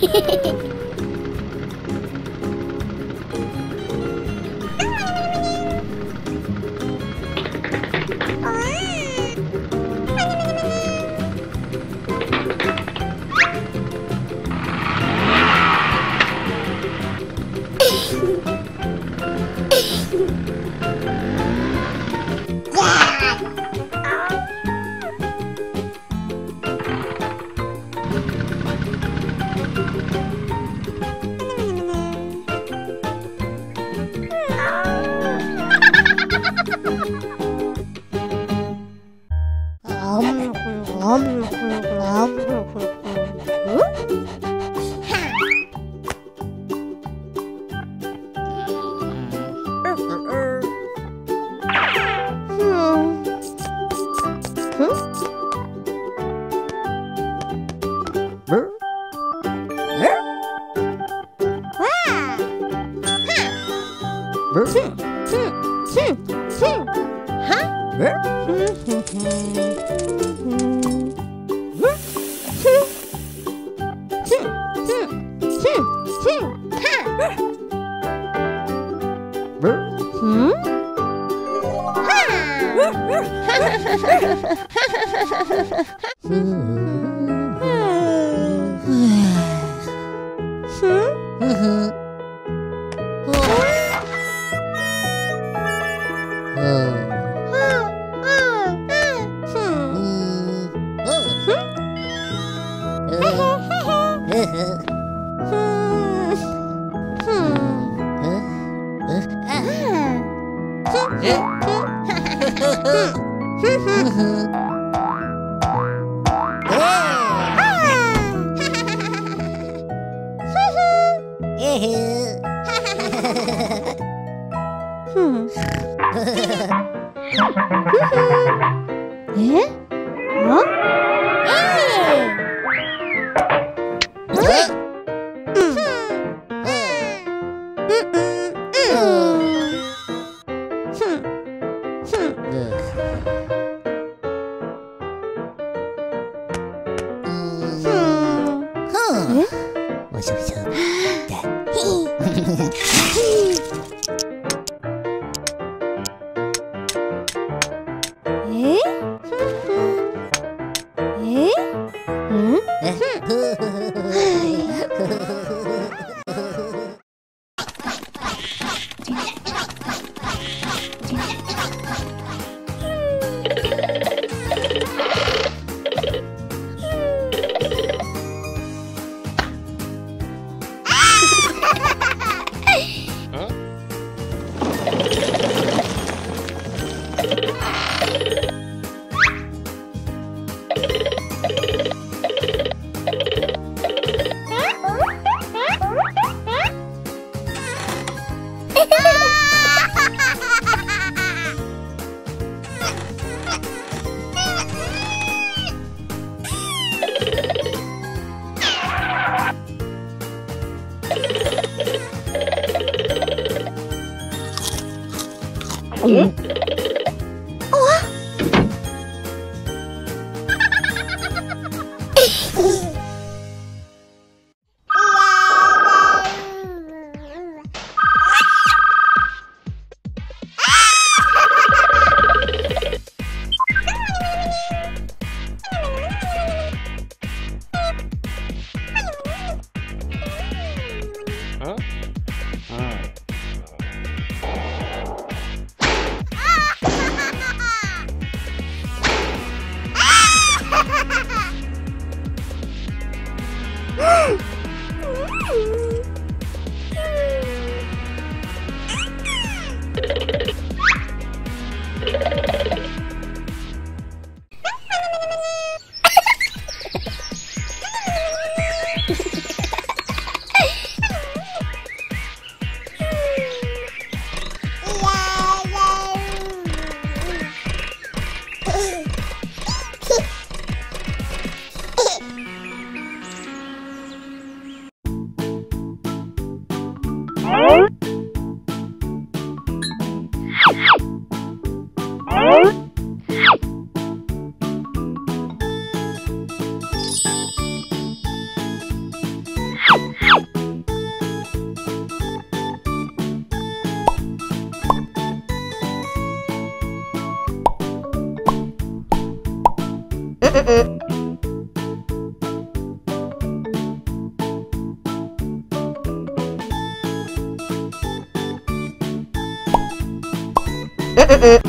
Hehehehe hmm. Hmm. eh? Huh? Hey! Huh? Mm. Mm -mm. Hmm. Hmm. Hmm. Huh? Eh? What's up, what's up? That. Yeah. uh, uh,